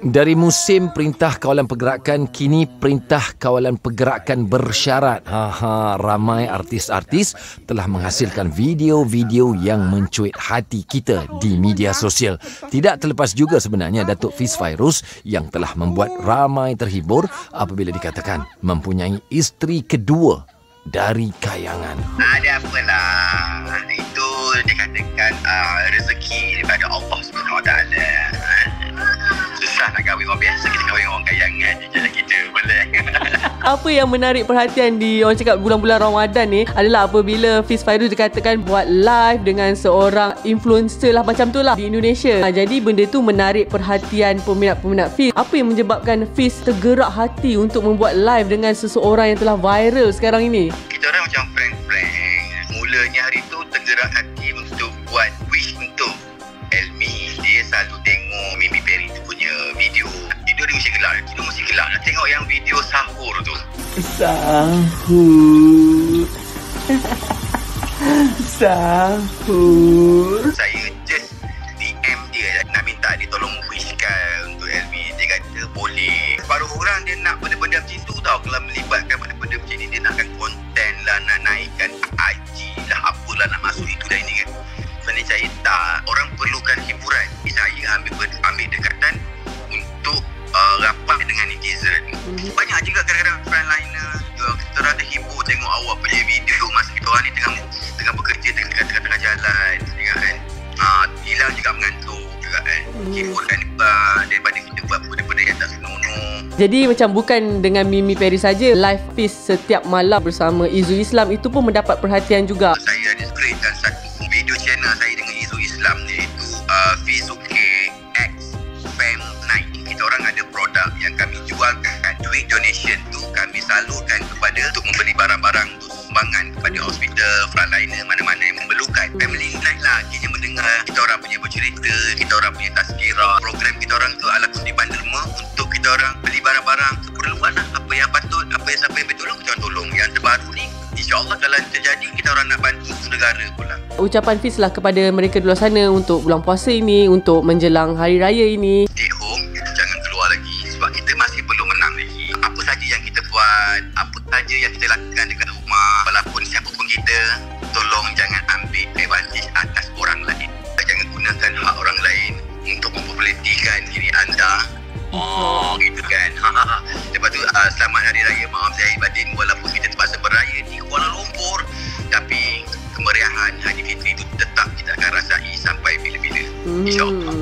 Dari musim Perintah Kawalan Pergerakan kini Perintah Kawalan Pergerakan bersyarat. Ha ha ramai artis-artis telah menghasilkan video-video yang mencuit hati kita di media sosial. Tidak terlepas juga sebenarnya Datuk Fiz Fairuz yang telah membuat ramai terhibur apabila dikatakan mempunyai isteri kedua dari kayangan. Ada apalah. Itu dikatakan uh, apa yang menarik perhatian di orang cakap bulan-bulan Ramadan ni adalah apabila Fiz Fairuz dikatakan buat live dengan seorang influencer lah macam tu lah di Indonesia. Ha, jadi benda tu menarik perhatian peminat-peminat Fiz. Apa yang menyebabkan Fiz tergerak hati untuk membuat live dengan seseorang yang telah viral sekarang ini? Kita orang macam friend-friend mulanya hari tu tergerak hati untuk buat wish untuk Elmi. Dia selalu tengok Mimi Perry tu punya video. Tidur dia mesti gelap tidur mesti gelap tengok yang video sahur tu sahur sahur saya tengok awak punya video masa kita orang ni tengah tengah bekerja tengah tengah-tengah jalan tengah kan. Uh, hilang juga mengantuk juga kan. Mm. hiburkan uh, daripada kita buat benda-benda yang tak senonoh. Jadi macam bukan dengan Mimi Perry saja live feast setiap malam bersama Izu Islam itu pun mendapat perhatian juga. Saya ada create satu video channel saya dengan Izu Islam ni iaitu uh, Fizuke X Fam 9 kita orang ada produk yang kami jualkan duit donation tu. Kami salurkan kepada untuk membeli barang-barang tu sumbangan kepada hospital frontliner mana-mana yang memerlukan family night lah kini mendengar kita orang punya bercerita kita orang punya tazkirah program kita orang tu ala kundi banderma untuk kita orang beli barang-barang keperluan lah apa yang patut apa yang siapa yang bertolong kita orang tolong yang terbaru ni InsyaAllah kalau terjadi kita orang nak bantu negara pula. Ucapan Fiz lah kepada mereka di luar sana untuk bulan puasa ini, untuk menjelang hari raya ini. Stay kita lakukan dekat rumah, walaupun siapa pun kita, tolong jangan ambil advantage atas orang lain. Jangan gunakan hak orang lain untuk mempopularitikan diri anda Oh, gitu kan. Lepas tu, uh, selamat Hari Raya Maaf Zahid Badin. Walaupun kita terpaksa beraya di Kuala Lumpur. Tapi, kemeriahan Hari Fitri itu tetap kita akan rasai sampai bila-bila. Hmm. InsyaAllah.